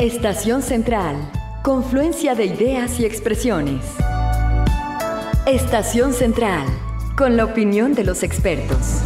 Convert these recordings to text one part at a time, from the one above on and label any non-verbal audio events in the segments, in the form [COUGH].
Estación Central. Confluencia de ideas y expresiones. Estación Central. Con la opinión de los expertos.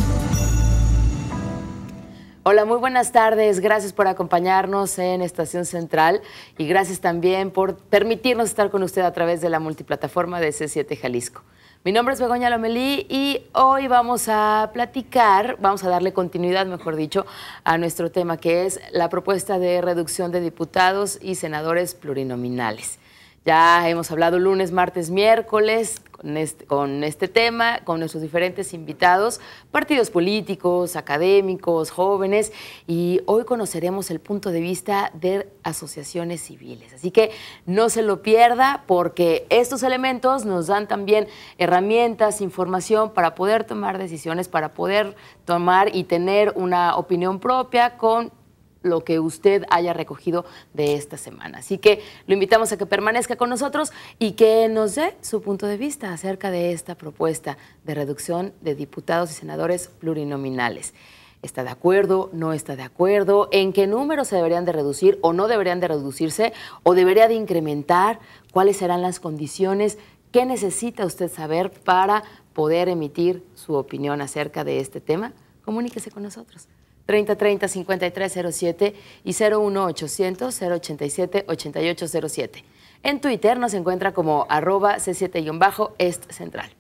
Hola, muy buenas tardes. Gracias por acompañarnos en Estación Central y gracias también por permitirnos estar con usted a través de la multiplataforma de C7 Jalisco. Mi nombre es Begoña Lomelí y hoy vamos a platicar, vamos a darle continuidad, mejor dicho, a nuestro tema que es la propuesta de reducción de diputados y senadores plurinominales. Ya hemos hablado lunes, martes, miércoles este, con este, tema, con nuestros diferentes invitados, partidos políticos, académicos, jóvenes, y hoy conoceremos el punto de vista de asociaciones civiles. Así que no se lo pierda porque estos elementos nos dan también herramientas, información para poder tomar decisiones, para poder tomar y tener una opinión propia con lo que usted haya recogido de esta semana. Así que lo invitamos a que permanezca con nosotros y que nos dé su punto de vista acerca de esta propuesta de reducción de diputados y senadores plurinominales. ¿Está de acuerdo? ¿No está de acuerdo? ¿En qué número se deberían de reducir o no deberían de reducirse? ¿O debería de incrementar? ¿Cuáles serán las condiciones? ¿Qué necesita usted saber para poder emitir su opinión acerca de este tema? Comuníquese con nosotros. 3030 5307 y 01800 087 8807. En Twitter nos encuentra como arroba C7-Est Central.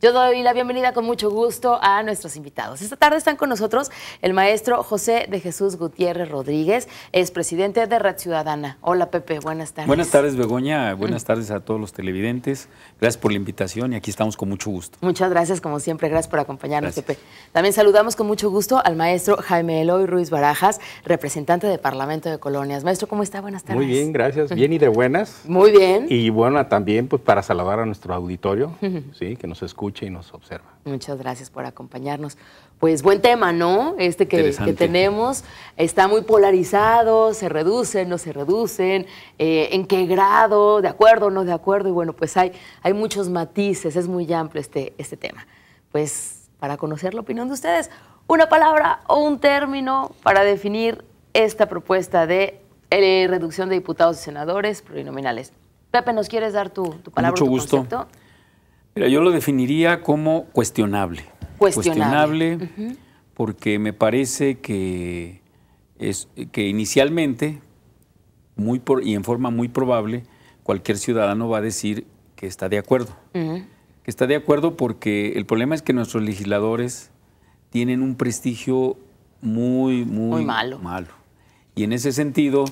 Yo doy la bienvenida con mucho gusto a nuestros invitados. Esta tarde están con nosotros el maestro José de Jesús Gutiérrez Rodríguez, es presidente de Red Ciudadana. Hola Pepe, buenas tardes. Buenas tardes Begoña, buenas tardes a todos los televidentes. Gracias por la invitación y aquí estamos con mucho gusto. Muchas gracias como siempre, gracias por acompañarnos Pepe. También saludamos con mucho gusto al maestro Jaime Eloy Ruiz Barajas, representante del Parlamento de Colonias. Maestro, ¿cómo está? Buenas tardes. Muy bien, gracias. Bien y de buenas. [LAUGHS] Muy bien. Y bueno, también pues para saludar a nuestro auditorio, sí, que nos escucha y nos observa. Muchas gracias por acompañarnos. Pues buen tema, ¿no? Este que, tenemos está muy polarizado, se reducen, no se reducen, eh, en qué grado, de acuerdo, no de acuerdo, y bueno, pues hay, hay muchos matices, es muy amplio este, este tema. Pues para conocer la opinión de ustedes, una palabra o un término para definir esta propuesta de eh, reducción de diputados y senadores plurinominales. Pepe, ¿nos quieres dar tu, tu palabra? Mucho gusto. Mira, yo lo definiría como cuestionable. Cuestionable. porque me parece que, es, que inicialmente, muy y en forma muy probable, cualquier ciudadano va a decir que está de acuerdo. Que está de acuerdo porque el problema es que nuestros legisladores tienen un prestigio muy, muy, malo. malo. Y en ese sentido,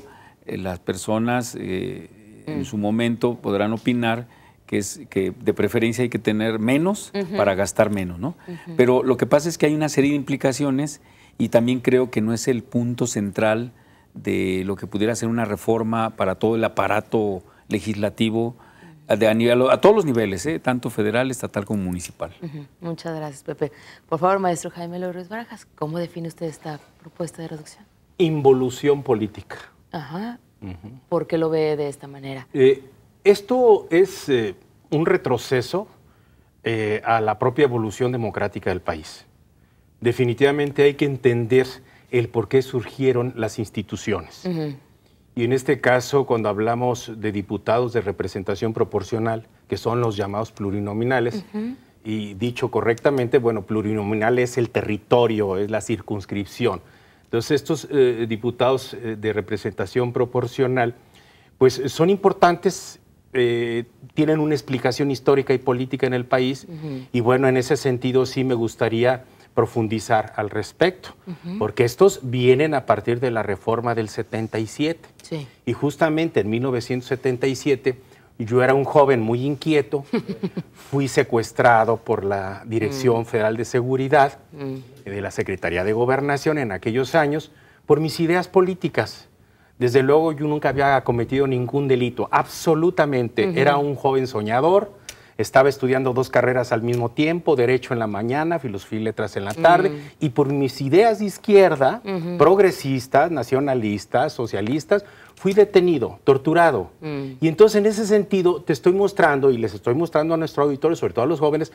eh, las personas eh, en mm. su momento podrán opinar que es que de preferencia hay que tener menos para gastar menos, ¿no? Pero lo que pasa es que hay una serie de implicaciones y también creo que no es el punto central de lo que pudiera ser una reforma para todo el aparato legislativo de, a, a, todos los niveles, ¿eh? tanto federal, estatal como municipal. Muchas gracias, Pepe. Por favor, maestro Jaime López Barajas, ¿cómo define usted esta propuesta de reducción? Involución política. Ajá. ¿Por qué lo ve de esta manera? Eh, esto es eh, un retroceso eh, a la propia evolución democrática del país. Definitivamente hay que entender el por qué surgieron las instituciones. Y en este caso, cuando hablamos de diputados de representación proporcional, que son los llamados plurinominales, y dicho correctamente, bueno, plurinominal es el territorio, es la circunscripción. Entonces, estos eh, diputados de representación proporcional, pues son importantes eh, tienen una explicación histórica y política en el país y bueno, en ese sentido sí me gustaría profundizar al respecto, porque estos vienen a partir de la reforma del 77. Y justamente en 1977 yo era un joven muy inquieto, [LAUGHS] fui secuestrado por la Dirección mm. Federal de Seguridad mm. de la Secretaría de Gobernación en aquellos años por mis ideas políticas. Desde luego yo nunca había cometido ningún delito, absolutamente. Era un joven soñador, estaba estudiando dos carreras al mismo tiempo, derecho en la mañana, filosofía y letras en la tarde, mm. y por mis ideas de izquierda, progresistas, nacionalistas, socialistas, fui detenido, torturado. Mm. Y entonces en ese sentido te estoy mostrando, y les estoy mostrando a nuestro auditorio, sobre todo a los jóvenes,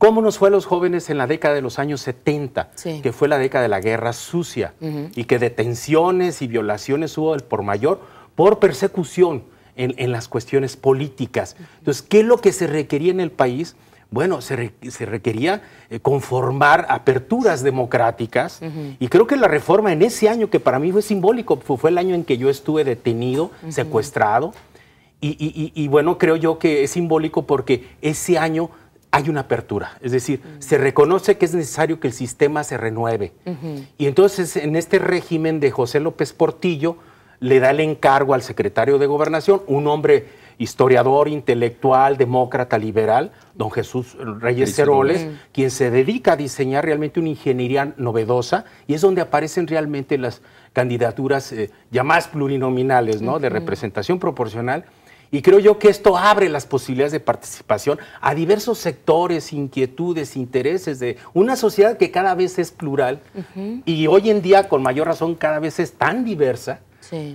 ¿Cómo nos fue a los jóvenes en la década de los años 70, que fue la década de la guerra sucia, y que detenciones y violaciones hubo por mayor por persecución en, las cuestiones políticas. Entonces, ¿qué es lo que se requería en el país? Bueno, se, requería eh, conformar aperturas democráticas y creo que la reforma en ese año, que para mí fue simbólico, fue, el año en que yo estuve detenido, secuestrado, y, bueno, creo yo que es simbólico porque ese año hay una apertura, es decir, se reconoce que es necesario que el sistema se renueve. Y entonces en este régimen de José López Portillo le da el encargo al secretario de Gobernación, un hombre historiador, intelectual, demócrata, liberal, don Jesús Reyes Ceroles, quien se dedica a diseñar realmente una ingeniería novedosa y es donde aparecen realmente las candidaturas eh, ya más plurinominales, ¿no? De representación proporcional y creo yo que esto abre las posibilidades de participación a diversos sectores, inquietudes, intereses de una sociedad que cada vez es plural y hoy en día con mayor razón cada vez es tan diversa,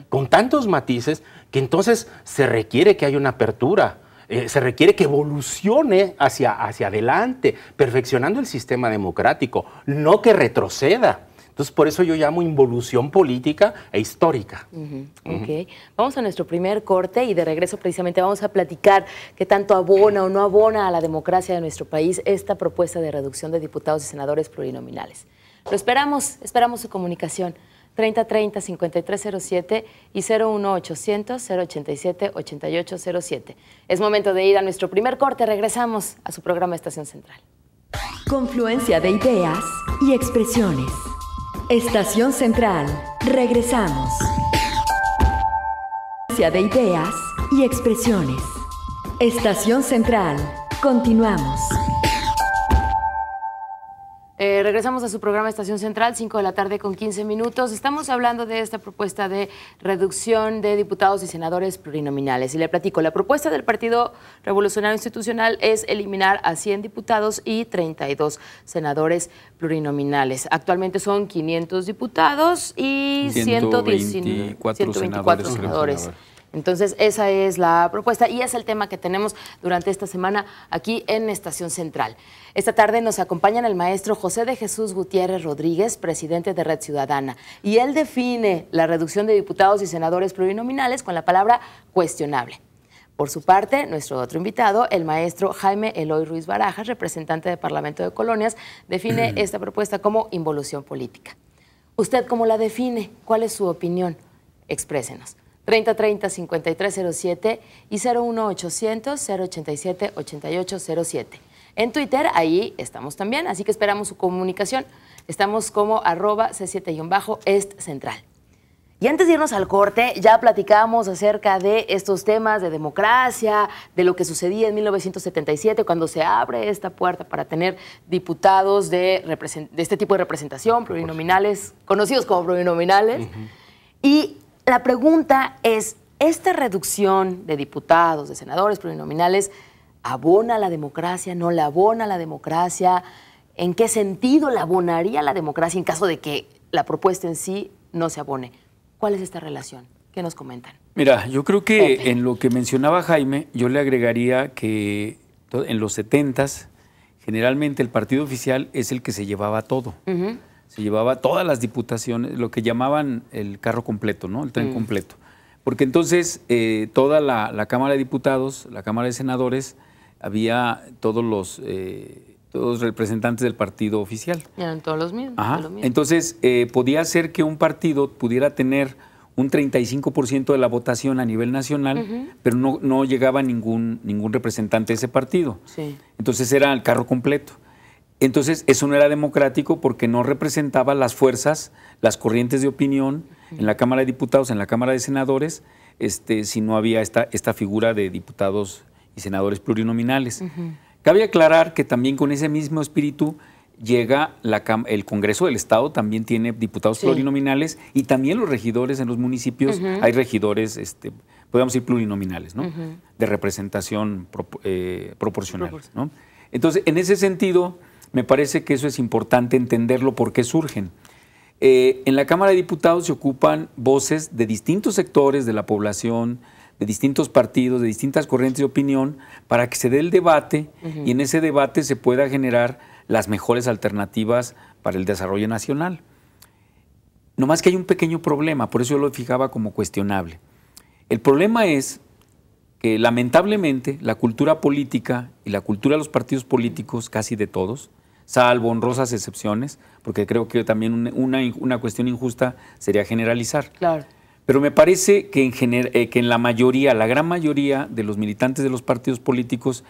con tantos matices, que entonces se requiere que haya una apertura. Eh, se requiere que evolucione hacia, hacia adelante, perfeccionando el sistema democrático, no que retroceda. Entonces, por eso yo llamo involución política e histórica. Vamos a nuestro primer corte y de regreso precisamente vamos a platicar qué tanto abona o no abona a la democracia de nuestro país esta propuesta de reducción de diputados y senadores plurinominales. Lo esperamos, esperamos su comunicación. 3030-5307 y 01800-087-8807. Es momento de ir a nuestro primer corte. Regresamos a su programa Estación Central. Confluencia de ideas y expresiones. Estación Central. Regresamos. De ideas y expresiones. Estación Central. Continuamos. Eh, regresamos a su programa Estación Central, 5 de la tarde con 15 minutos. Estamos hablando de esta propuesta de reducción de diputados y senadores plurinominales. Y le platico, la propuesta del Partido Revolucionario Institucional es eliminar a 100 diputados y 32 senadores plurinominales. Actualmente son 500 diputados y 124, senadores. Entonces, esa es la propuesta y es el tema que tenemos durante esta semana aquí en Estación Central. Esta tarde nos acompaña el maestro José de Jesús Gutiérrez Rodríguez, presidente de Red Ciudadana, y él define la reducción de diputados y senadores plurinominales con la palabra cuestionable. Por su parte, nuestro otro invitado, el maestro Jaime Eloy Ruiz Barajas, representante del Parlamento de Colonias, define [CLEARS THROAT] esta propuesta como involución política. ¿Usted cómo la define? ¿Cuál es su opinión? Exprésenos. 3030-5307 y 01800-087-8807. En Twitter, ahí estamos también, así que esperamos su comunicación. Estamos como arroba C7-Est Central. Y antes de irnos al corte, ya platicamos acerca de estos temas de democracia, de lo que sucedía en 1977, cuando se abre esta puerta para tener diputados de, este tipo de representación, plurinominales, conocidos como plurinominales. Y la pregunta es, ¿esta reducción de diputados, de senadores plurinominales, abona la democracia, no la abona la democracia? ¿En qué sentido la abonaría la democracia en caso de que la propuesta en sí no se abone? ¿Cuál es esta relación? ¿Qué nos comentan? Mira, yo creo que en lo que mencionaba Jaime, yo le agregaría que en los 70 generalmente el partido oficial es el que se llevaba todo se llevaba todas las diputaciones, lo que llamaban el carro completo, ¿no? El tren mm. completo. Porque entonces eh, toda la, Cámara de Diputados, la Cámara de Senadores, había todos los, eh, todos representantes del partido oficial. Eran todos los mismos. Entonces, eh, podía ser que un partido pudiera tener un 35% de la votación a nivel nacional, pero no, no llegaba ningún, ningún representante de ese partido. Sí. Entonces era el carro completo. Entonces, eso no era democrático porque no representaba las fuerzas, las corrientes de opinión en la Cámara de Diputados, en la Cámara de Senadores, este, si no había esta, esta figura de diputados y senadores plurinominales. Cabe aclarar que también con ese mismo espíritu llega la, el Congreso del Estado, también tiene diputados plurinominales y también los regidores en los municipios, hay regidores, este, podemos decir plurinominales, ¿no? De representación eh, proporcional, ¿no? Entonces, en ese sentido me parece que eso es importante entenderlo porque surgen. Eh, en la Cámara de Diputados se ocupan voces de distintos sectores de la población, de distintos partidos, de distintas corrientes de opinión, para que se dé el debate y en ese debate se pueda generar las mejores alternativas para el desarrollo nacional. No más que hay un pequeño problema, por eso yo lo fijaba como cuestionable. El problema es que lamentablemente la cultura política y la cultura de los partidos políticos, casi de todos, salvo honrosas excepciones, porque creo que también una, una cuestión injusta sería generalizar. Claro. Pero me parece que en, eh, que en la mayoría, la gran mayoría de los militantes de los partidos políticos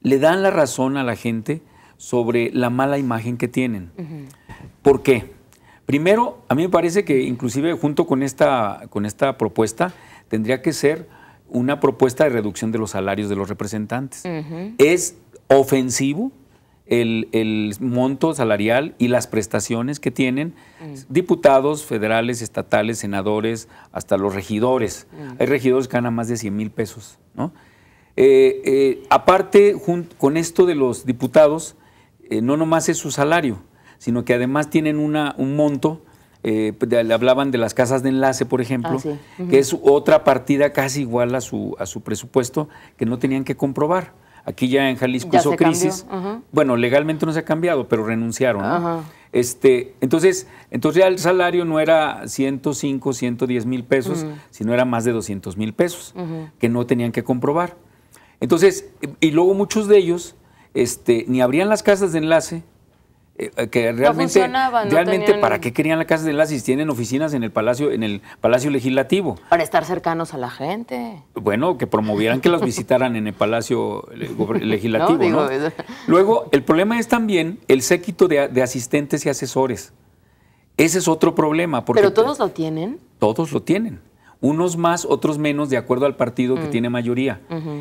le dan la razón a la gente sobre la mala imagen que tienen. ¿Por qué? Primero, a mí me parece que inclusive junto con esta, con esta propuesta tendría que ser una propuesta de reducción de los salarios de los representantes. Es ofensivo el, monto salarial y las prestaciones que tienen mm. diputados federales, estatales, senadores, hasta los regidores. Mm. Hay regidores que ganan más de 100 mil pesos. ¿no? Eh, eh, aparte, con esto de los diputados, eh, no nomás es su salario, sino que además tienen una, un monto. le hablaban de las casas de enlace, por ejemplo, ah, que es otra partida casi igual a su, a su presupuesto que no tenían que comprobar. Aquí ya en Jalisco hizo crisis. Bueno, legalmente no se ha cambiado, pero renunciaron. Este, entonces, entonces ya el salario no era 105, 110 mil pesos, sino era más de 200 mil pesos, que no tenían que comprobar. Entonces, y luego muchos de ellos este, ni abrían las casas de enlace, eh, eh, que realmente, realmente ¿para qué querían la casa de enlace si tienen oficinas en el Palacio, en el Palacio Legislativo? Para estar cercanos a la gente. Bueno, que promovieran que los visitaran en el Palacio [LAUGHS] Legislativo. ¿no? Luego, el problema es también el séquito de, asistentes y asesores. Ese es otro problema. Porque ¿Pero todos lo tienen? Todos lo tienen. Unos más, otros menos, de acuerdo al partido que mm. tiene mayoría.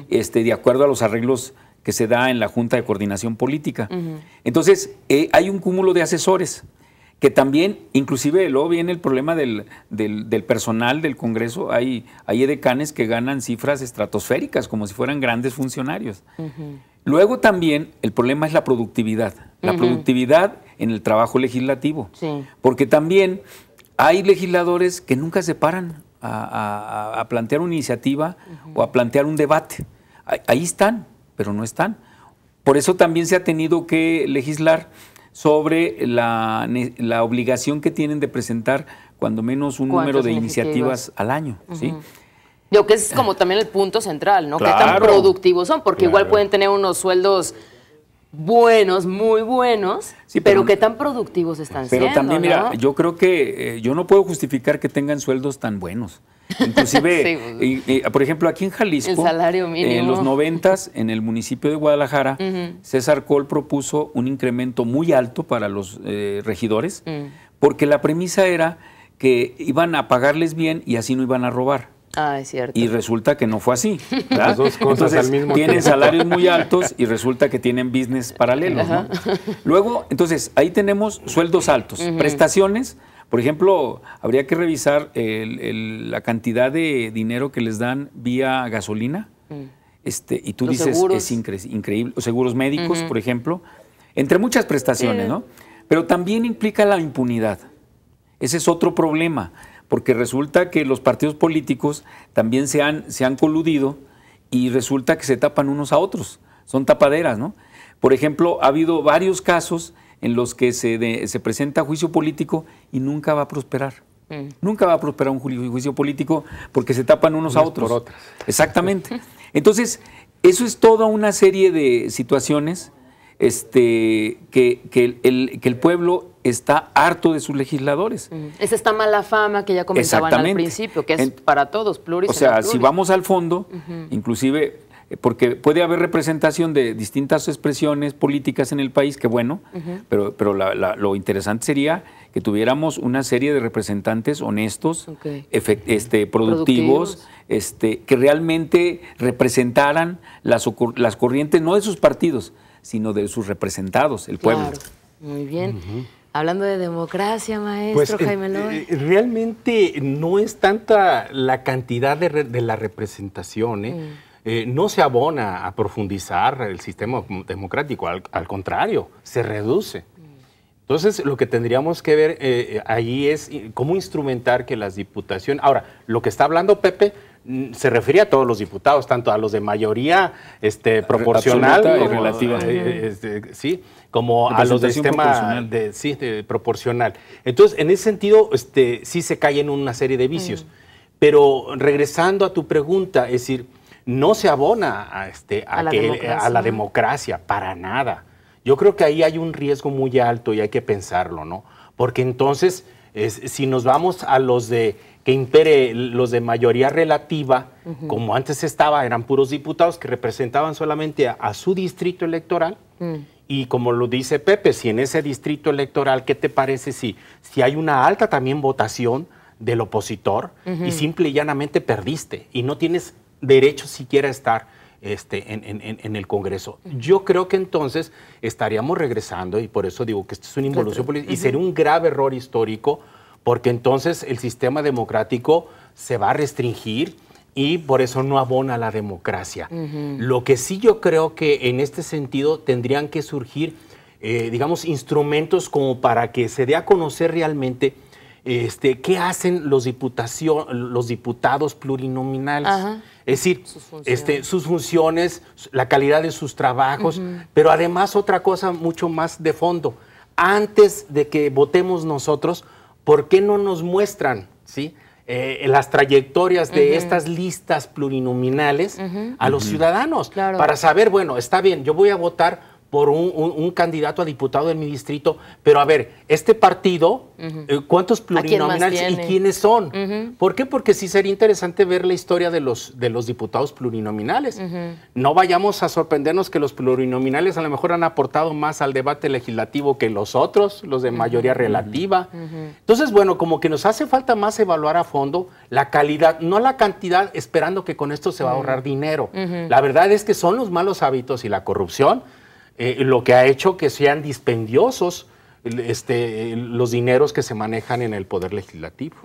este, de acuerdo a los arreglos que se da en la Junta de Coordinación Política. Entonces, eh, hay un cúmulo de asesores que también, inclusive luego viene el problema del, personal del Congreso, hay, hay edecanes que ganan cifras estratosféricas, como si fueran grandes funcionarios. Luego también el problema es la productividad, la productividad en el trabajo legislativo, porque también hay legisladores que nunca se paran a, plantear una iniciativa o a plantear un debate. Ahí están, pero no están. Por eso también se ha tenido que legislar sobre la, obligación que tienen de presentar cuando menos un número de iniciativas, al año. ¿sí? Yo que es como también el punto central, ¿no? que tan productivos son, porque igual pueden tener unos sueldos buenos, muy buenos, pero, qué tan productivos están siendo. Pero también, mira, yo creo que eh, yo no puedo justificar que tengan sueldos tan buenos. Inclusive, [LAUGHS] pues. por ejemplo, aquí en Jalisco, en los noventas, en el municipio de Guadalajara, César Col propuso un incremento muy alto para los eh, regidores, mm. porque la premisa era que iban a pagarles bien y así no iban a robar. Ah, es cierto. Y resulta que no fue así. Las dos cosas al mismo tienen salarios muy altos y resulta que tienen business paralelos. Luego, entonces, ahí tenemos sueldos altos, prestaciones. Por ejemplo, habría que revisar la cantidad de dinero que les dan vía gasolina. Mm. Este, y tú dices, es increíble. Seguros médicos, por ejemplo. Entre muchas prestaciones, ¿no? Pero también implica la impunidad. Ese es otro problema porque resulta que los partidos políticos también se han, se han coludido y resulta que se tapan unos a otros, son tapaderas, ¿no? Por ejemplo, ha habido varios casos en los que se, se presenta juicio político y nunca va a prosperar. Mm. Nunca va a prosperar un juicio político porque se tapan unos, a otros. Por otras. Exactamente. [LAUGHS] Entonces, eso es toda una serie de situaciones este, que, que, el, que el pueblo está harto de sus legisladores. Es esta mala fama que ya comentaban al principio, que es para todos, pluris. O sea, si vamos al fondo, inclusive, eh, porque puede haber representación de distintas expresiones políticas en el país, que bueno, pero, pero lo interesante sería que tuviéramos una serie de representantes honestos, este, productivos, Este, que realmente representaran las, las corrientes, no de sus partidos, sino de sus representados, el pueblo. Muy bien. Hablando de democracia, maestro pues, eh, Jaime eh, realmente no es tanta la cantidad de, la representación. ¿eh? Mm. no se abona a profundizar el sistema democrático, al, contrario, se reduce. Entonces, lo que tendríamos que ver ahí es cómo instrumentar que las diputaciones... Ahora, lo que está hablando Pepe se refería a todos los diputados, tanto a los de mayoría este, proporcional y relativa. Eh, este, sí, como a los del sistema de, sí, proporcional. Entonces, en ese sentido, este, sí se cae en una serie de vicios. Pero regresando a tu pregunta, es decir, no se abona a, este, a, A la que- democracia. a la democracia, para nada. Yo creo que ahí hay un riesgo muy alto y hay que pensarlo, ¿no? Porque entonces, es- si nos vamos a los de que impere los de mayoría relativa, como antes estaba, eran puros diputados que representaban solamente a, a su distrito electoral. Y como lo dice Pepe, si en ese distrito electoral, ¿qué te parece si, si hay una alta también votación del opositor y simple y llanamente perdiste y no tienes derecho siquiera a estar este, en- en el Congreso? Yo creo que entonces estaríamos regresando, y por eso digo que esto es una involución política, y sería un grave error histórico, porque entonces el sistema democrático se va a restringir y por eso no abona la democracia. Lo que sí yo creo que en este sentido tendrían que surgir, eh, digamos, instrumentos como para que se dé a conocer realmente este, qué hacen los, diputación, los diputados plurinominales. Ajá. Es decir, Sus funciones. este, sus funciones, la calidad de sus trabajos, pero además otra cosa mucho más de fondo. Antes de que votemos nosotros, ¿por qué no nos muestran ¿sí? Eh, las trayectorias de estas listas plurinominales a los ciudadanos? Claro. Para saber, bueno, está bien, yo voy a votar por un, un- un candidato a diputado de mi distrito, pero a ver, este partido, eh, ¿cuántos quién plurinominales y quiénes son? ¿Por qué? Porque sí sería interesante ver la historia de los, de los diputados plurinominales. No vayamos a sorprendernos que los plurinominales a lo mejor han aportado más al debate legislativo que los otros, los de mayoría relativa. Entonces, bueno, como que nos hace falta más evaluar a fondo la calidad, no la cantidad, esperando que con esto se va a ahorrar dinero. La verdad es que son los malos hábitos y la corrupción eh, lo que ha hecho que sean dispendiosos este, los dineros que se manejan en el poder legislativo.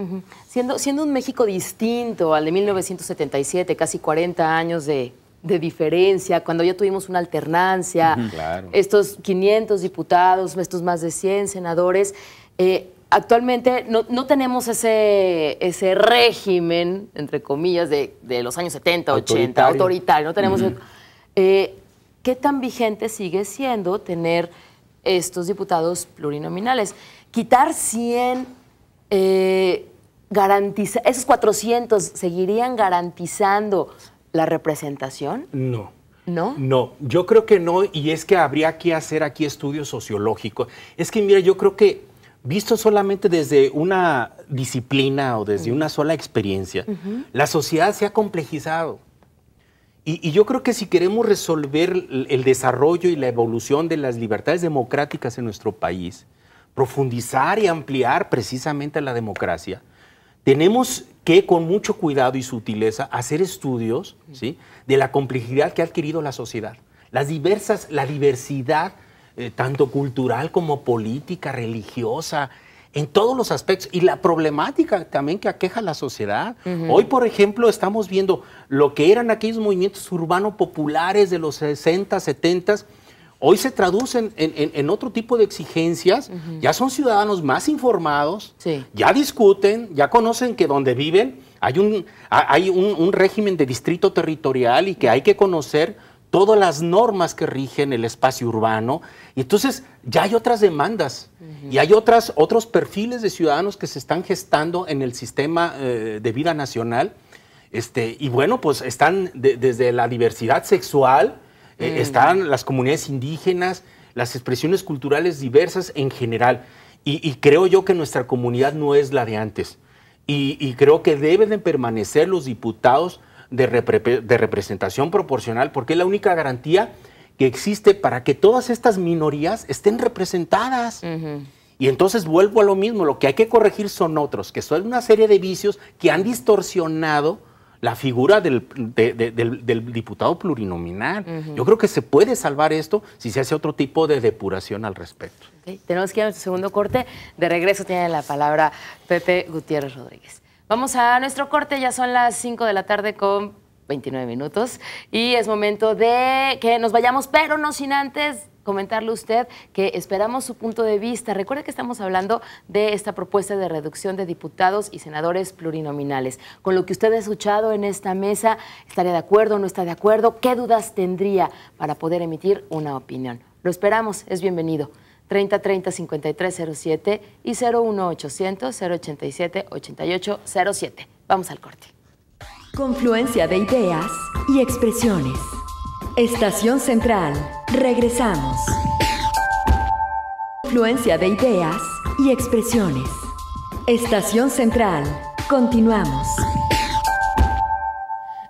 Siendo, siendo un México distinto al de 1977, casi 40 años de, de diferencia, cuando ya tuvimos una alternancia, claro. estos 500 diputados, estos más de 100 senadores, eh, actualmente no, no tenemos ese, ese régimen, entre comillas, de, de los años 70, 80, Autoritario. No tenemos... eh, ¿Qué tan vigente sigue siendo tener estos diputados plurinominales? Quitar 100 eh, garantiza, esos 400 seguirían garantizando la representación, No. ¿no? No, yo creo que no, y es que habría que hacer aquí estudios sociológicos. Es que, mira, yo creo que visto solamente desde una disciplina o desde una sola experiencia, la sociedad se ha complejizado. Y, yo creo que si queremos resolver el, el desarrollo y la evolución de las libertades democráticas en nuestro país, profundizar y ampliar precisamente la democracia, tenemos que con mucho cuidado y sutileza hacer estudios ¿sí? de la complejidad que ha adquirido la sociedad, las diversas, la diversidad eh, tanto cultural como política, religiosa, en todos los aspectos. Y la problemática también que aqueja a la sociedad. Hoy, por ejemplo, estamos viendo lo que eran aquellos movimientos urbanos populares de los 60, 70, hoy se traducen en, en- en otro tipo de exigencias, ya son ciudadanos más informados, Sí. ya discuten, ya conocen que donde viven hay un, ha- hay un, un régimen de distrito territorial y que hay que conocer todas las normas que rigen el espacio urbano. Y entonces ya hay otras demandas y hay otras, otros perfiles de ciudadanos que se están gestando en el sistema eh, de vida nacional. Este, y bueno, pues están de- desde la diversidad sexual, eh, están las comunidades indígenas, las expresiones culturales diversas en general. Y, y creo yo que nuestra comunidad no es la de antes. Y, y creo que deben de permanecer los diputados de, repre- de representación proporcional, porque es la única garantía que existe para que todas estas minorías estén representadas. Y entonces vuelvo a lo mismo, lo que hay que corregir son otros, que son una serie de vicios que han distorsionado la figura del, de- de- del- del diputado plurinominal. Yo creo que se puede salvar esto si se hace otro tipo de depuración al respecto. Tenemos que ir a nuestro segundo corte. De regreso tiene la palabra Pepe Gutiérrez Rodríguez. Vamos a nuestro corte, ya son las 5 de la tarde con 29 minutos y es momento de que nos vayamos, pero no sin antes comentarle a usted que esperamos su punto de vista. Recuerde que estamos hablando de esta propuesta de reducción de diputados y senadores plurinominales. Con lo que usted ha escuchado en esta mesa, ¿estaría de acuerdo o no está de acuerdo? ¿Qué dudas tendría para poder emitir una opinión? Lo esperamos, es bienvenido. 30 30 53 07 y 01800 087 88 07. Vamos al corte. Confluencia de ideas y expresiones. Estación Central. Regresamos. Confluencia de ideas y expresiones. Estación Central. Continuamos.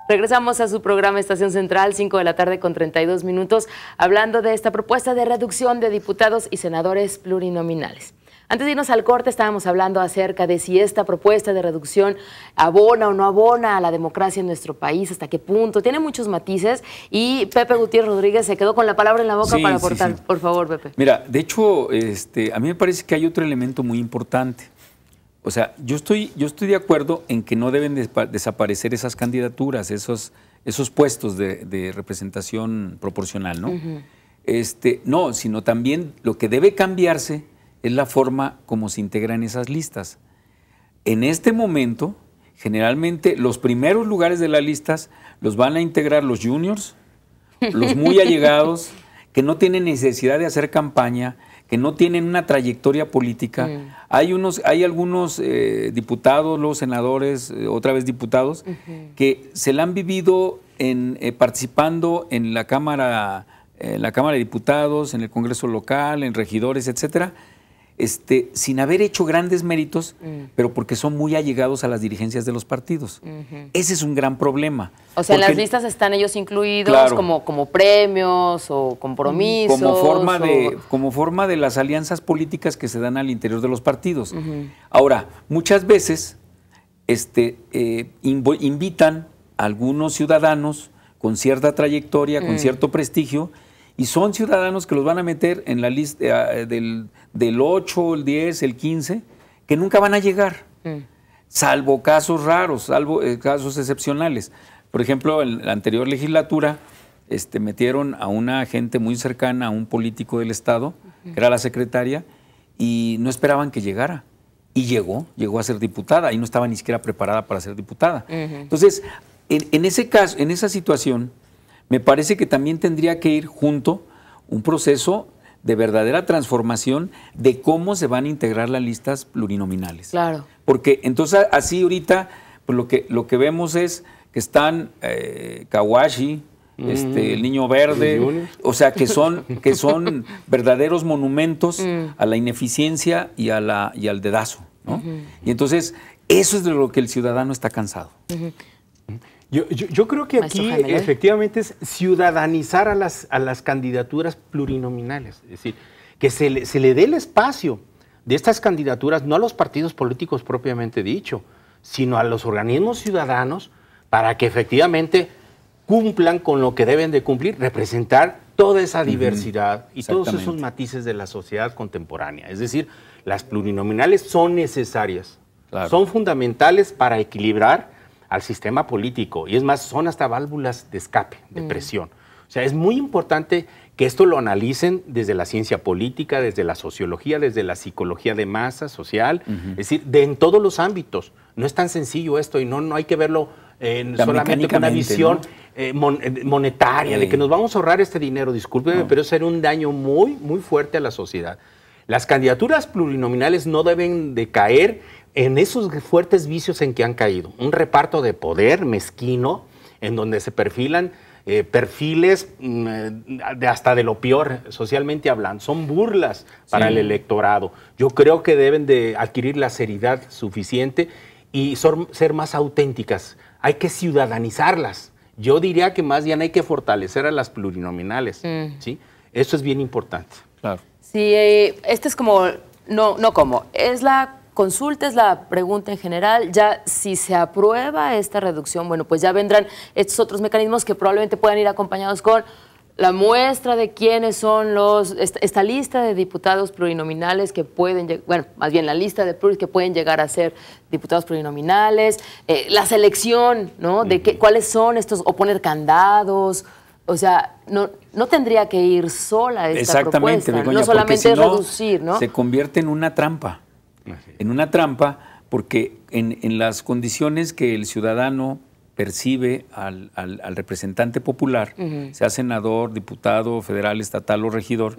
Regresamos a su programa Estación Central, 5 de la tarde con 32 minutos, hablando de esta propuesta de reducción de diputados y senadores plurinominales. Antes de irnos al corte estábamos hablando acerca de si esta propuesta de reducción abona o no abona a la democracia en nuestro país, hasta qué punto. Tiene muchos matices y Pepe Gutiérrez Rodríguez se quedó con la palabra en la boca para aportar. Por favor, Pepe. Mira, de hecho, este, a mí me parece que hay otro elemento muy importante. O sea, yo estoy, yo estoy de acuerdo en que no deben desaparecer esas candidaturas, esos, esos puestos de, representación proporcional, ¿no? este, no, sino también lo que debe cambiarse es la forma como se integran esas listas. En este momento, generalmente los primeros lugares de las listas los van a integrar los juniors, los muy allegados, [LAUGHS] que no tienen necesidad de hacer campaña, que no tienen una trayectoria política. Mm. Hay unos, hay algunos eh, diputados, los senadores, eh, otra vez diputados, que se la han vivido en, eh, participando en la Cámara, en la Cámara de Diputados, en el Congreso local, en regidores, etcétera, este, sin haber hecho grandes méritos, mm. pero porque son muy allegados a las dirigencias de los partidos. Ese es un gran problema. O sea, en las listas están ellos incluidos como, como premios o compromisos. Como forma, de, como forma de las alianzas políticas que se dan al interior de los partidos. Ahora, muchas veces este, eh, invitan a algunos ciudadanos con cierta trayectoria, con mm. cierto prestigio, y son ciudadanos que los van a meter en la lista eh, del, del, 8, el 10, el 15, que nunca van a llegar, mm. salvo casos raros, salvo eh, casos excepcionales. Por ejemplo, en la anterior legislatura este, metieron a una gente muy cercana a un político del Estado, que era la secretaria, y no esperaban que llegara. Y llegó, llegó a ser diputada y no estaba ni siquiera preparada para ser diputada. Entonces, en, en, ese caso, en esa situación, me parece que también tendría que ir junto un proceso de verdadera transformación de cómo se van a integrar las listas plurinominales. Claro. Porque entonces así ahorita pues lo que lo que vemos es que están eh, Kawashi, este, el niño verde, o sea que son [LAUGHS] que son verdaderos monumentos mm. a la ineficiencia y a la y al dedazo, ¿no? Y entonces eso es de lo que el ciudadano está cansado. Yo, creo que aquí efectivamente es ciudadanizar a las, a las candidaturas plurinominales, es decir, que se le, se le dé el espacio de estas candidaturas, no a los partidos políticos propiamente dicho, sino a los organismos ciudadanos para que efectivamente cumplan con lo que deben de cumplir, representar toda esa diversidad y todos esos matices de la sociedad contemporánea. Es decir, las plurinominales son necesarias, son fundamentales para equilibrar al sistema político. Y es más, son hasta válvulas de escape, de mm. presión. O sea, es muy importante que esto lo analicen desde la ciencia política, desde la sociología, desde la psicología de masa social, es decir, de en todos los ámbitos. No es tan sencillo esto y no, no hay que verlo solamente con una visión eh, eh, monetaria, de que nos vamos a ahorrar este dinero, discúlpeme, pero es un daño muy, muy fuerte a la sociedad. Las candidaturas plurinominales no deben de caer en esos fuertes vicios en que han caído. Un reparto de poder mezquino, en donde se perfilan eh, perfiles mm, de hasta de lo peor, socialmente hablando. Son burlas para el electorado. Yo creo que deben de adquirir la seriedad suficiente y ser más auténticas. Hay que ciudadanizarlas. Yo diría que más bien hay que fortalecer a las plurinominales. Mm. ¿sí? Eso es bien importante. Claro. Sí, eh, este es como, no, no como, es la consulta, es la pregunta en general. Ya si se aprueba esta reducción, bueno, pues ya vendrán estos otros mecanismos que probablemente puedan ir acompañados con la muestra de quiénes son los, esta, lista de diputados plurinominales que pueden, bueno, más bien la lista de pluris que pueden llegar a ser diputados plurinominales, eh, la selección, ¿no? De qué, cuáles son estos, o poner candados, o sea, no, no tendría que ir sola esta Exactamente, propuesta, no solamente reducir, ¿no? Se convierte en una trampa en una trampa porque en, las condiciones que el ciudadano percibe al, representante popular, sea senador, diputado, federal, estatal o regidor,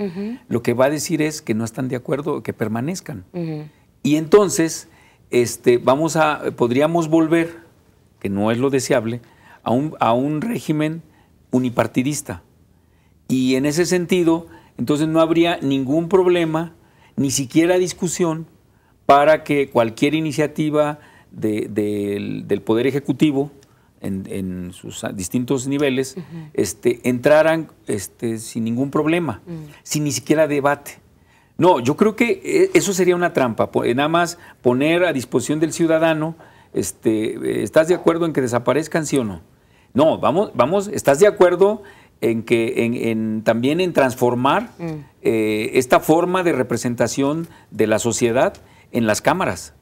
lo que va a decir es que no están de acuerdo, que permanezcan. Y entonces este, vamos a, podríamos volver que no es lo deseable, a un, a un régimen unipartidista. Y en ese sentido, entonces no habría ningún problema, ni siquiera discusión, para que cualquier iniciativa del, Poder Ejecutivo en, sus distintos niveles este, entraran este, sin ningún problema, mm. sin ni siquiera debate. No, yo creo que eh, eso sería una trampa, nada más poner a disposición del ciudadano, este, ¿estás de acuerdo en que desaparezcan, sí o no? No, vamos, vamos, ¿estás de acuerdo en que en, también en transformar mm. eh, esta forma de representación de la sociedad en las cámaras?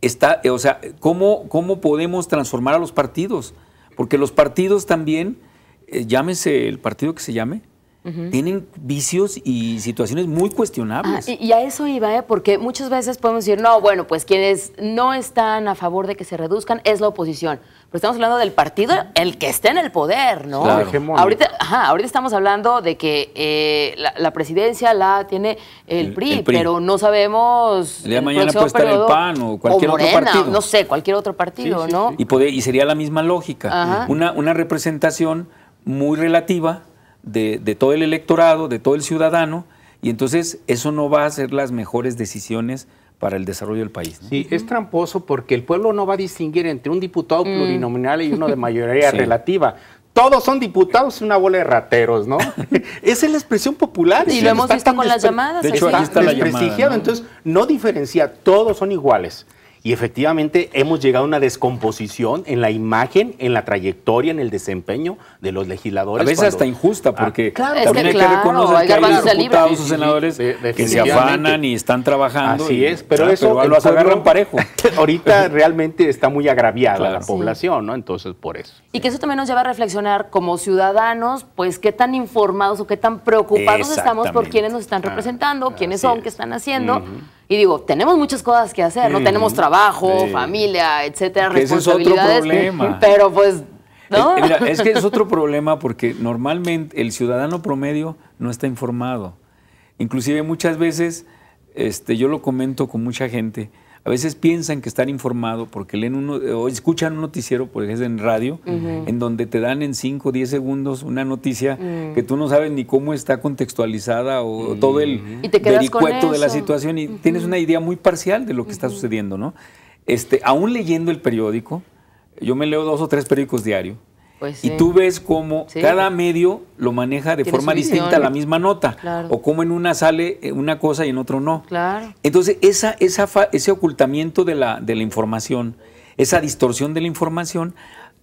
Está, o sea, ¿cómo, ¿cómo podemos transformar a los partidos? Porque los partidos también, eh, llámese el partido que se llame, tienen vicios y situaciones muy cuestionables. Ah, y, a eso iba, ¿eh? porque muchas veces podemos decir, no, bueno, pues quienes no están a favor de que se reduzcan es la oposición. Pero estamos hablando del partido, el que esté en el poder, ¿no? Ahorita, ahorita estamos hablando de que eh, la, presidencia la tiene el, PRI, pero no sabemos. El día de mañana puede estar el PAN o cualquier otro partido. No sé, cualquier otro partido, ¿no? Y, y sería la misma lógica. Una, una representación muy relativa de, todo el electorado, de todo el ciudadano, y entonces eso no va a ser las mejores decisiones para el desarrollo del país. Sí, es tramposo porque el pueblo no va a distinguir entre un diputado mm. plurinominal y uno de mayoría [LAUGHS] relativa. Todos son diputados y una bola de rateros, ¿no? [LAUGHS] Esa es la expresión popular. Y lo hemos visto con las llamadas. De hecho, ahí está la llamada. Entonces, no diferencia, todos son iguales. Y efectivamente hemos llegado a una descomposición en la imagen, en la trayectoria, en el desempeño de los legisladores. A veces hasta injusta, ah, porque también hay que reconocer que hay diputados o senadores que se afanan y están trabajando. Así es, pero eso pero lo agarran parejo. [LAUGHS] Ahorita [LAUGHS] realmente está muy agraviada la población, ¿no? Entonces, por eso. Y que eso también nos lleva a reflexionar como ciudadanos, pues qué tan informados o qué tan preocupados estamos por quienes nos están representando, ah, quiénes son, qué están haciendo. Y digo, tenemos muchas cosas que hacer, ¿no? Tenemos trabajo, familia, etcétera, responsabilidades. Ese es otro problema. Pero pues, ¿no? mira, es que es otro problema porque normalmente el ciudadano promedio no está informado. Inclusive muchas veces, este, yo lo comento con mucha gente, a veces piensan que están informados porque leen uno, o escuchan un noticiero, por ejemplo, en radio, en donde te dan en 5 o 10 segundos una noticia mm. que tú no sabes ni cómo está contextualizada o, todo el vericueto de la situación y tienes una idea muy parcial de lo que está sucediendo, ¿no? Este, aún leyendo el periódico, yo me leo dos o tres periódicos diarios, pues y tú ves cómo cada medio lo maneja de forma distinta la misma nota. O cómo en una sale eh, una cosa y en otro no. Claro. Entonces, esa, esa ese ocultamiento de la, de la información, esa distorsión de la información,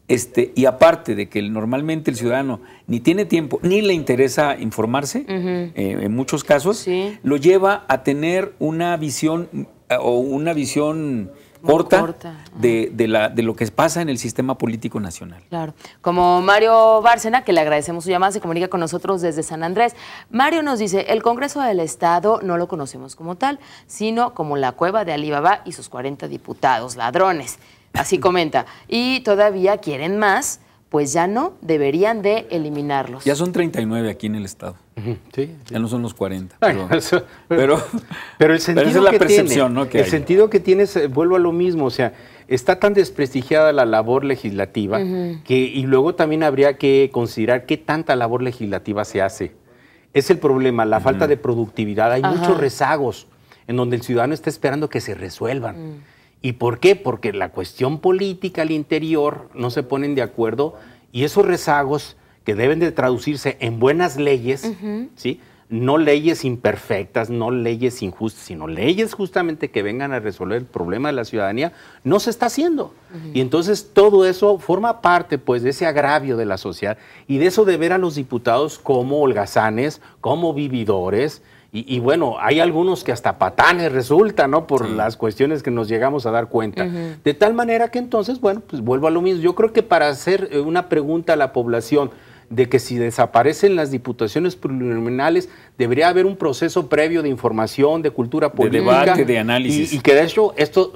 este, y aparte de que normalmente el ciudadano ni tiene tiempo ni le interesa informarse, eh, en muchos casos, lo lleva a tener una visión eh, o una visión corta, de, de, la, de lo que pasa en el sistema político nacional. Claro. Como Mario Bárcena, que le agradecemos su llamada, se comunica con nosotros desde San Andrés. Mario nos dice, el Congreso del Estado no lo conocemos como tal, sino como la cueva de Alibaba y sus 40 diputados ladrones. Así comenta. Y todavía quieren más pues ya no deberían de eliminarlos. Ya son 39 aquí en el Estado. Sí, Ya no son los 40. Pero, pero, el sentido la que percepción tiene, el sentido que tienes, eh, vuelvo a lo mismo, o sea, está tan desprestigiada la labor legislativa que y luego también habría que considerar qué tanta labor legislativa se hace. Es el problema, la falta de productividad. Hay muchos rezagos en donde el ciudadano está esperando que se resuelvan. ¿Y por qué? Porque la cuestión política al interior no se ponen de acuerdo y esos rezagos que deben de traducirse en buenas leyes, ¿sí? no leyes imperfectas, no leyes injustas, sino leyes justamente que vengan a resolver el problema de la ciudadanía, no se está haciendo. Y entonces todo eso forma parte pues de ese agravio de la sociedad y de eso de ver a los diputados como holgazanes, como vividores, y, bueno, hay algunos que hasta patanes resultan, ¿no? Por las cuestiones que nos llegamos a dar cuenta. De tal manera que entonces, bueno, pues vuelvo a lo mismo. Yo creo que para hacer eh, una pregunta a la población de que si desaparecen las diputaciones plurinominales, debería haber un proceso previo de información, de cultura política. De debate, de análisis. Y, que de hecho esto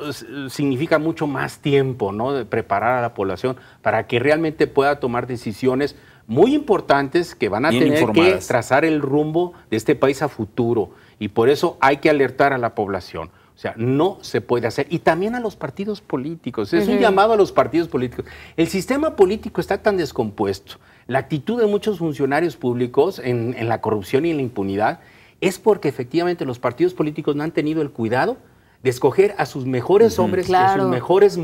significa mucho más tiempo, ¿no? De preparar a la población para que realmente pueda tomar decisiones muy importantes que van a tener que trazar el rumbo de este país a futuro. Y por eso hay que alertar a la población. O sea, no se puede hacer. Y también a los partidos políticos. Es un llamado a los partidos políticos. El sistema político está tan descompuesto. La actitud de muchos funcionarios públicos en, en la corrupción y en la impunidad es porque efectivamente los partidos políticos no han tenido el cuidado de escoger a sus mejores hombres y a sus mejores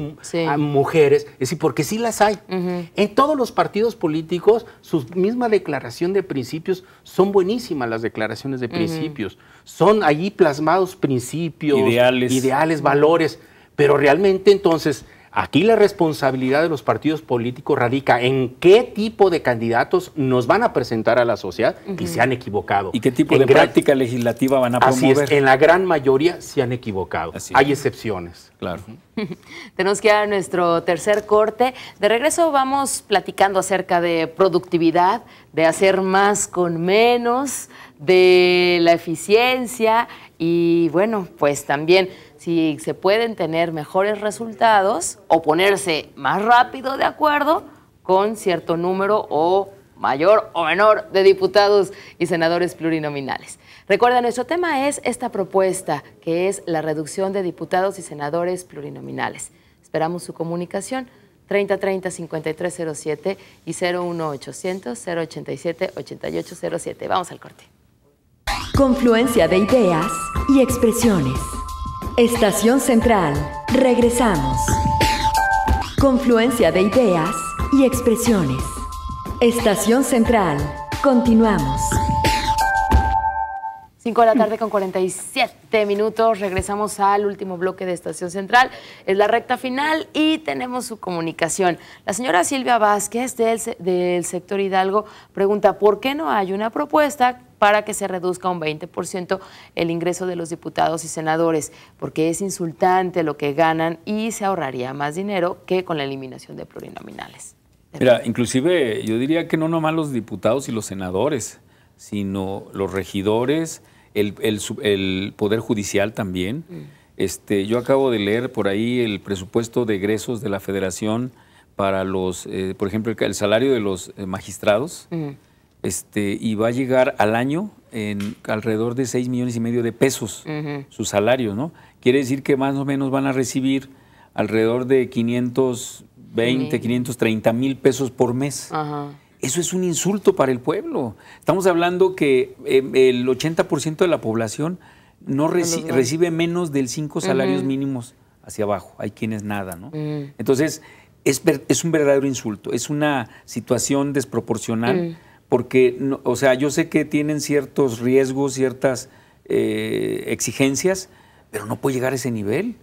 mujeres, es decir, porque sí las hay. En todos los partidos políticos, su misma declaración de principios son buenísimas las declaraciones de principios. Son allí plasmados principios, ideales, ideales valores, pero realmente entonces Aquí la responsabilidad de los partidos políticos radica en qué tipo de candidatos nos van a presentar a la sociedad y se han equivocado. ¿Y qué tipo de práctica legislativa van a promover? Así es, en la gran mayoría se han equivocado. Hay excepciones. Claro. [LAUGHS] Tenemos que ir a nuestro tercer corte. De regreso vamos platicando acerca de productividad, de hacer más con menos, de la eficiencia y bueno, pues también si se pueden tener mejores resultados o ponerse más rápido de acuerdo con cierto número o mayor o menor de diputados y senadores plurinominales. Recuerda, nuestro tema es esta propuesta, que es la reducción de diputados y senadores plurinominales. Esperamos su comunicación 3030-5307 y 01800-087-8807. Vamos al corte. Confluencia de ideas y expresiones. Estación Central. Regresamos. Confluencia de ideas y expresiones. Estación Central. Continuamos. 5 de la tarde con 47 minutos. Regresamos al último bloque de Estación Central. Es la recta final y tenemos su comunicación. La señora Silvia Vázquez del, del sector Hidalgo pregunta, ¿por qué no hay una propuesta para que se reduzca un 20% el ingreso de los diputados y senadores, porque es insultante lo que ganan y se ahorraría más dinero que con la eliminación de plurinominales. Mira, inclusive yo diría que no nomás los diputados y los senadores, sino los regidores, el, Poder Judicial también. Mm. Este, yo acabo de leer por ahí el presupuesto de egresos de la Federación para los, eh, por ejemplo, el, salario de los eh, magistrados. Mm este, y va a llegar al año en alrededor de 6 millones y medio de pesos su salario, ¿no? Quiere decir que más o menos van a recibir alrededor de 520, 530 mil pesos por mes. Eso es un insulto para el pueblo. Estamos hablando que em, el 80% de la población no recibe menos del 5 salarios mínimos hacia abajo. Hay quienes nada, ¿no? Entonces, es, es, un verdadero insulto, es una situación desproporcional porque, o sea, yo sé que tienen ciertos riesgos, ciertas eh, exigencias, pero no puede llegar a ese nivel.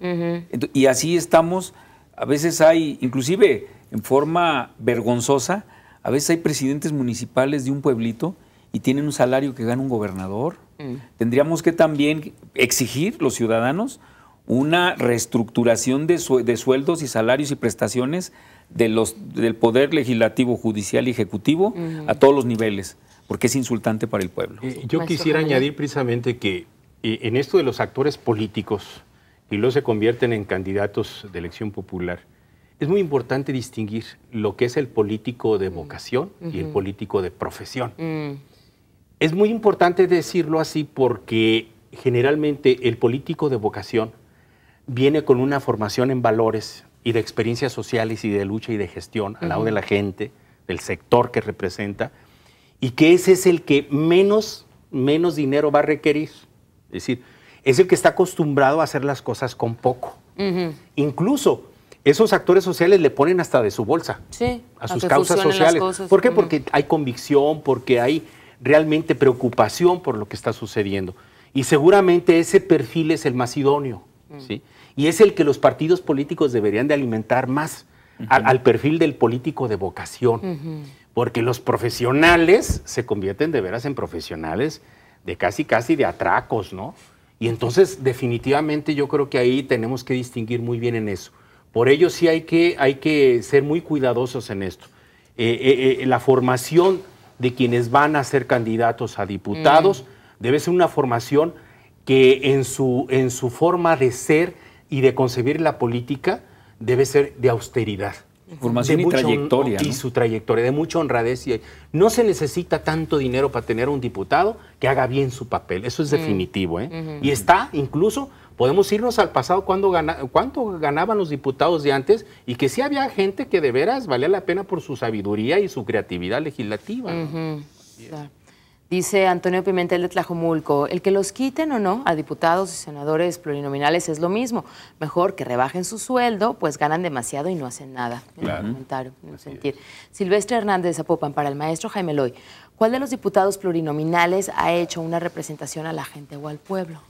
y así estamos, a veces hay, inclusive en forma vergonzosa, a veces hay presidentes municipales de un pueblito y tienen un salario que gana un gobernador. Mm. Tendríamos que también exigir los ciudadanos una reestructuración de, de sueldos y salarios y prestaciones de los, del poder legislativo, judicial y ejecutivo a todos los niveles, porque es insultante para el pueblo. Eh, yo quisiera añadir precisamente que eh, en esto de los actores políticos y luego se convierten en candidatos de elección popular, es muy importante distinguir lo que es el político de vocación y el político de profesión. Mm. Es muy importante decirlo así porque generalmente el político de vocación viene con una formación en valores, y de experiencias sociales y de lucha y de gestión al lado de la gente, del sector que representa, y que ese es el que menos, menos dinero va a requerir. Es decir, es el que está acostumbrado a hacer las cosas con poco. Incluso esos actores sociales le ponen hasta de su bolsa a sus causas sociales. ¿Por qué? Porque hay convicción, porque hay realmente preocupación por lo que está sucediendo. Y seguramente ese perfil es el más idóneo. ¿sí? y es el que los partidos políticos deberían de alimentar más al, perfil del político de vocación, porque los profesionales se convierten de veras en profesionales de casi casi de atracos, ¿no? Y entonces definitivamente yo creo que ahí tenemos que distinguir muy bien en eso. Por ello sí hay que, hay que ser muy cuidadosos en esto. Eh, eh, eh, la formación de quienes van a ser candidatos a diputados debe ser una formación que en su, en su forma de ser y de concebir la política debe ser de austeridad. Formación y trayectoria. Y su trayectoria, de mucha honradez. Y, no se necesita tanto dinero para tener un diputado que haga bien su papel. Eso es mm. definitivo. ¿eh? Y está incluso Podemos irnos al pasado cuando gana, cuánto ganaban los diputados de antes y que sí había gente que de veras valía la pena por su sabiduría y su creatividad legislativa. Dice Antonio Pimentel de Tlajomulco, el que los quiten o no a diputados y senadores plurinominales es lo mismo. Mejor que rebajen su sueldo, pues ganan demasiado y no hacen nada. Claro. comentario, sentir. Silvestre Hernández de Zapopan, para el maestro Jaime Loy, ¿cuál de los diputados plurinominales ha hecho una representación a la gente o al pueblo?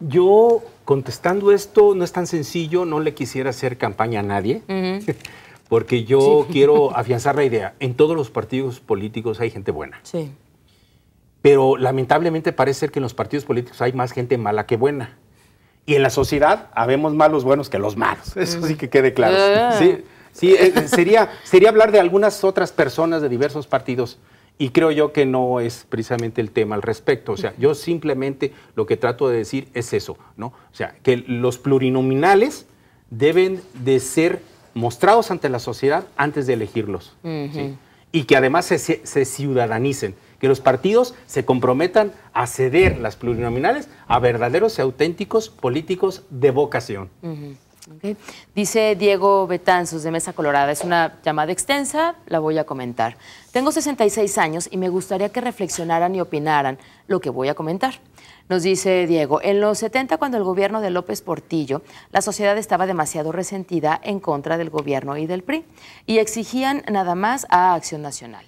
Yo, contestando esto, no es tan sencillo, no le quisiera hacer campaña a nadie, [LAUGHS] porque yo quiero afianzar la idea. En todos los partidos políticos hay gente buena. Sí. Pero lamentablemente parece ser que en los partidos políticos hay más gente mala que buena. Y en la sociedad habemos más los buenos que los malos. [LAUGHS] Eso sí que quede claro. Ah. Sí, sí eh, sería, sería hablar de algunas otras personas de diversos partidos. Y creo yo que no es precisamente el tema al respecto. O sea, yo simplemente lo que trato de decir es eso, ¿no? O sea, que los plurinominales deben de ser mostrados ante la sociedad antes de elegirlos. Y que además se, se ciudadanicen que los partidos se comprometan a ceder las plurinominales a verdaderos y auténticos políticos de vocación. Dice Diego Betanzos de Mesa Colorada, es una llamada extensa, la voy a comentar. Tengo 66 años y me gustaría que reflexionaran y opinaran lo que voy a comentar. Nos dice Diego, en los 70 cuando el gobierno de López Portillo, la sociedad estaba demasiado resentida en contra del gobierno y del PRI y exigían nada más a Acción Nacional.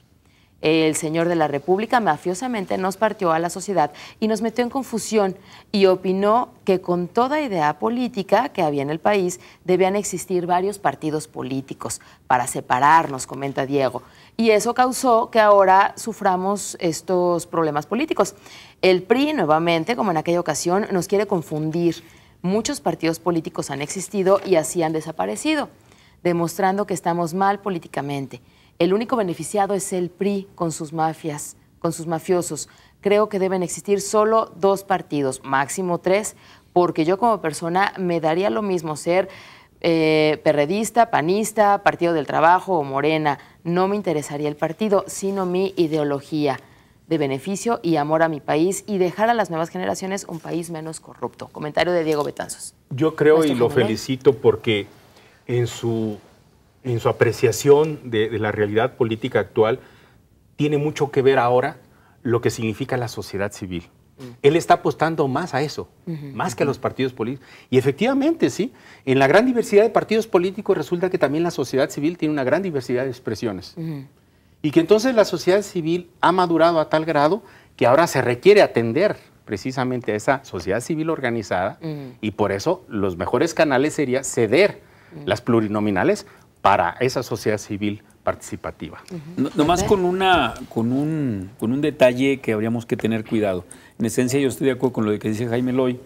El señor de la República mafiosamente nos partió a la sociedad y nos metió en confusión y opinó que con toda idea política que había en el país debían existir varios partidos políticos para separarnos, comenta Diego. Y eso causó que ahora suframos estos problemas políticos. El PRI, nuevamente, como en aquella ocasión, nos quiere confundir. Muchos partidos políticos han existido y así han desaparecido, demostrando que estamos mal políticamente. El único beneficiado es el PRI con sus mafias, con sus mafiosos. Creo que deben existir solo dos partidos, máximo tres, porque yo como persona me daría lo mismo ser eh, perredista, panista, Partido del Trabajo o Morena. No me interesaría el partido, sino mi ideología de beneficio y amor a mi país y dejar a las nuevas generaciones un país menos corrupto. Comentario de Diego Betanzos. Yo creo y lo felicito porque en su en su apreciación de, la realidad política actual, tiene mucho que ver ahora lo que significa la sociedad civil. Mm. Él está apostando más a eso, más que a los partidos políticos. Y efectivamente, sí, en la gran diversidad de partidos políticos resulta que también la sociedad civil tiene una gran diversidad de expresiones. Y que entonces la sociedad civil ha madurado a tal grado que ahora se requiere atender precisamente a esa sociedad civil organizada y por eso los mejores canales sería ceder las plurinominales para esa sociedad civil participativa. No, nomás con, una, con, un, con un detalle que habríamos que tener cuidado. En esencia yo estoy de acuerdo con lo que dice Jaime Loy,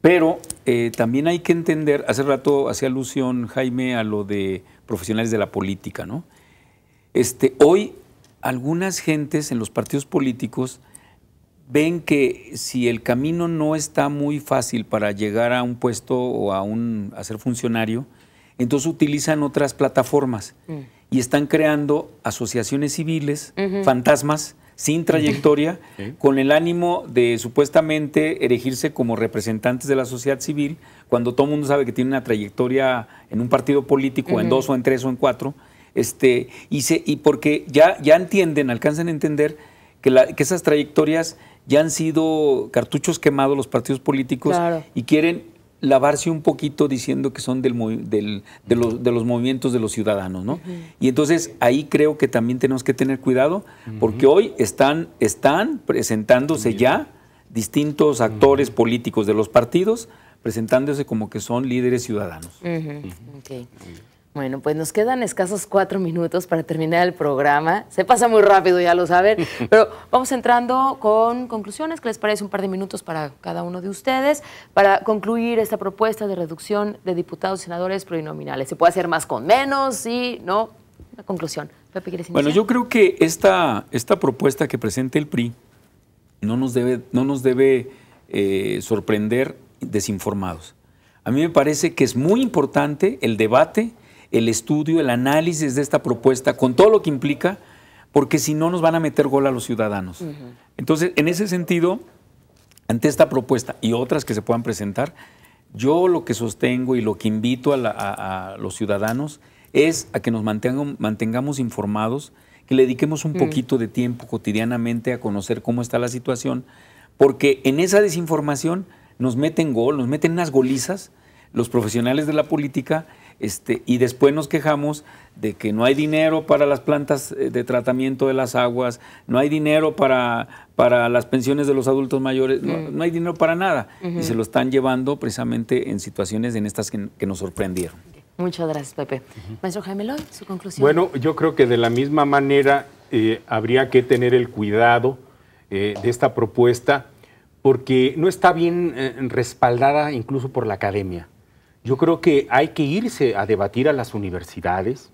pero eh, también hay que entender, hace rato hacía alusión Jaime a lo de profesionales de la política, ¿no? Este, hoy algunas gentes en los partidos políticos ven que si el camino no está muy fácil para llegar a un puesto o a, un, a ser funcionario, entonces utilizan otras plataformas mm. y están creando asociaciones civiles, fantasmas, sin trayectoria, [LAUGHS] con el ánimo de supuestamente erigirse como representantes de la sociedad civil, cuando todo el mundo sabe que tiene una trayectoria en un partido político, en dos o en tres o en cuatro, este, y, se, y porque ya, ya entienden, alcanzan a entender que, que esas trayectorias ya han sido cartuchos quemados los partidos políticos y quieren lavarse un poquito diciendo que son del, de, los, de, los, movimientos de los ciudadanos, ¿no? Y entonces ahí creo que también tenemos que tener cuidado porque hoy están, están presentándose ya distintos actores políticos de los partidos presentándose como que son líderes ciudadanos. Bueno, pues nos quedan escasos cuatro minutos para terminar el programa. Se pasa muy rápido, ya lo saben, [LAUGHS] pero vamos entrando con conclusiones. ¿Qué les parece? Un par de minutos para cada uno de ustedes para concluir esta propuesta de reducción de diputados y senadores plurinominales. ¿Se puede hacer más con menos? Sí, no. La conclusión. Pepe, ¿quieres iniciar? Bueno, yo creo que esta, esta propuesta que presenta el PRI no nos debe, no nos debe eh, sorprender desinformados. A mí me parece que es muy importante el debate el estudio, el análisis de esta propuesta, con todo lo que implica, porque si no nos van a meter gol a los ciudadanos. Entonces, en ese sentido, ante esta propuesta y otras que se puedan presentar, Yo lo que sostengo y lo que invito a, los ciudadanos es a que nos mantengamos, informados, que le dediquemos un mm. poquito de tiempo cotidianamente a conocer cómo está la situación, porque en esa desinformación nos meten gol, nos meten unas golizas los profesionales de la política este, y después nos quejamos de que no hay dinero para las plantas eh, de tratamiento de las aguas, no hay dinero para, para las pensiones de los adultos mayores, no, hay dinero para nada. Y se lo están llevando precisamente en situaciones en estas que, nos sorprendieron. Muchas gracias, Pepe. Maestro Jaime Loy, su conclusión. Bueno, yo creo que de la misma manera eh, habría que tener el cuidado eh, de esta propuesta porque no está bien respaldada incluso por la academia. Yo creo que hay que irse a debatir a las universidades,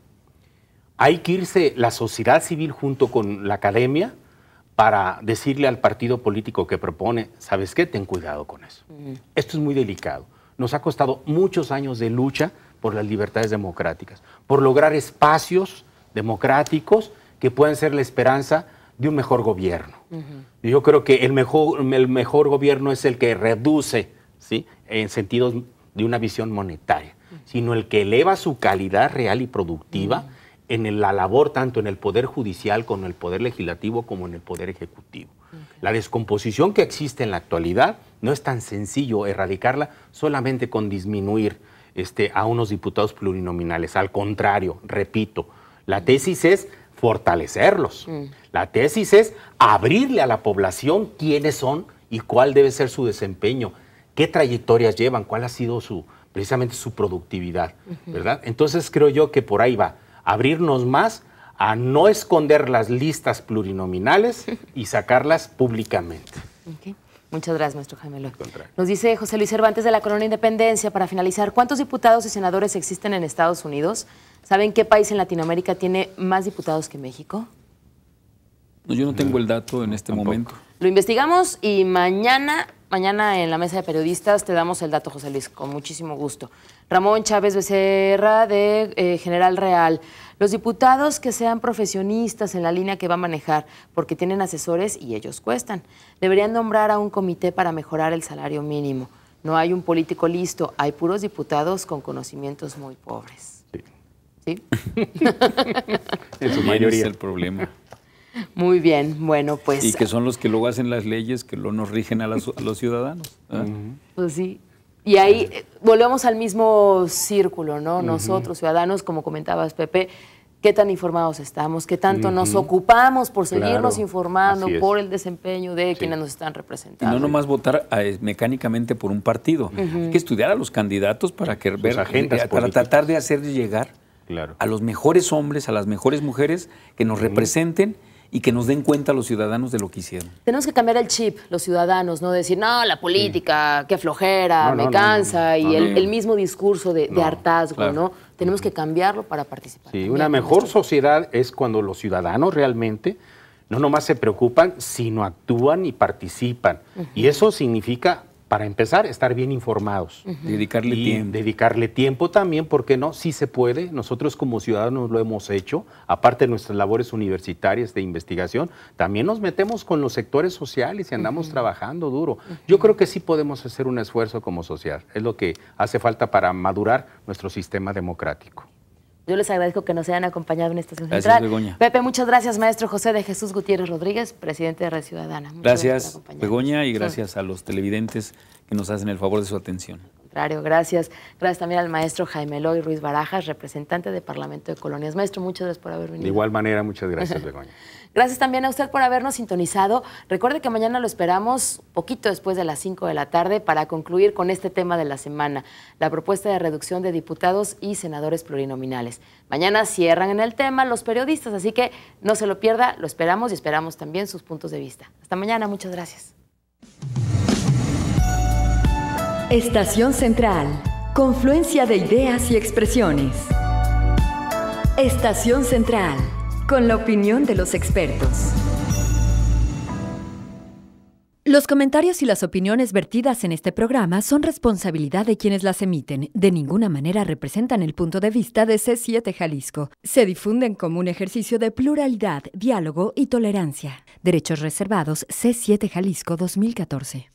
hay que irse la sociedad civil junto con la academia para decirle al partido político que propone, ¿sabes qué? Ten cuidado con eso. Esto es muy delicado. Nos ha costado muchos años de lucha por las libertades democráticas, por lograr espacios democráticos que puedan ser la esperanza de un mejor gobierno. Yo creo que el mejor, el mejor gobierno es el que reduce, ¿sí? en sentidos de una visión monetaria, sino el que eleva su calidad real y productiva en la labor tanto en el Poder Judicial como en el Poder Legislativo como en el Poder Ejecutivo. La descomposición que existe en la actualidad no es tan sencillo erradicarla solamente con disminuir este, a unos diputados plurinominales. Al contrario, repito, la tesis es fortalecerlos. Mm. La tesis es abrirle a la población quiénes son y cuál debe ser su desempeño qué trayectorias llevan, cuál ha sido su, precisamente su productividad, ¿verdad? Entonces creo yo que por ahí va, abrirnos más a no esconder las listas plurinominales [LAUGHS] y sacarlas públicamente. Muchas gracias, maestro Jaime. Nos dice José Luis Cervantes de la Colonia Independencia, para finalizar, ¿cuántos diputados y senadores existen en Estados Unidos? ¿Saben qué país en Latinoamérica tiene más diputados que México? No, yo no tengo el dato en este momento. Lo investigamos y mañana Mañana en la mesa de periodistas te damos el dato, José Luis, con muchísimo gusto. Ramón Chávez Becerra de eh, General Real. Los diputados que sean profesionistas en la línea que va a manejar, porque tienen asesores y ellos cuestan, deberían nombrar a un comité para mejorar el salario mínimo. No hay un político listo, hay puros diputados con conocimientos muy pobres. Sí. ¿Sí? [LAUGHS] en su mayoría. es el problema. Muy bien, bueno, pues... Y que son los que luego hacen las leyes que luego nos rigen a, los ciudadanos. Pues sí. Y ahí eh, volvemos al mismo círculo, ¿no? Nosotros, ciudadanos, como comentabas, Pepe, qué tan informados estamos, qué tanto nos ocupamos por seguirnos informando por el desempeño de quienes nos están representando. Y no nomás votar eh, mecánicamente por un partido, hay que estudiar a los candidatos para que ver, eh, para tratar de hacer llegar a los mejores hombres, a las mejores mujeres que nos representen y que nos den cuenta los ciudadanos de lo que hicieron. Tenemos que cambiar el chip, los ciudadanos, no decir, no, la política, qué flojera, me cansa, y el, mismo discurso de, hartazgo, ¿no? Tenemos que cambiarlo para participar. Sí, una mejor sociedad es cuando los ciudadanos realmente no nomás se preocupan, sino actúan y participan. Y eso significa para empezar, estar bien informados. Dedicarle tiempo. Dedicarle tiempo también, porque no? Sí se puede. Nosotros como ciudadanos lo hemos hecho. Aparte de nuestras labores universitarias de investigación, también nos metemos con los sectores sociales y andamos trabajando duro. Yo creo que sí podemos hacer un esfuerzo como sociedad. Es lo que hace falta para madurar nuestro sistema democrático. Yo les agradezco que nos hayan acompañado en esta gracias, central. Begoña. Pepe, muchas gracias, maestro José de Jesús Gutiérrez Rodríguez, presidente de Red Ciudadana. gracias, Begoña, y gracias a los televidentes que nos hacen el favor de su atención. Contrario, gracias. Gracias también al maestro Jaime Eloy Ruiz Barajas, representante del Parlamento de Colonias. Maestro, muchas gracias por haber venido. De igual manera, muchas gracias, [LAUGHS] Begoña. Gracias también a usted por habernos sintonizado. Recuerde que mañana lo esperamos poquito después de las 5 de la tarde para concluir con este tema de la semana, la propuesta de reducción de diputados y senadores plurinominales. Mañana cierran en el tema los periodistas, así que no se lo pierda, lo esperamos y esperamos también sus puntos de vista. Hasta mañana, muchas gracias. Estación Central, confluencia de ideas y expresiones. Estación Central con la opinión de los expertos. Los comentarios y las opiniones vertidas en este programa son responsabilidad de quienes las emiten. De ninguna manera representan el punto de vista de C7 Jalisco. Se difunden como un ejercicio de pluralidad, diálogo y tolerancia. Derechos reservados C7 Jalisco 2014.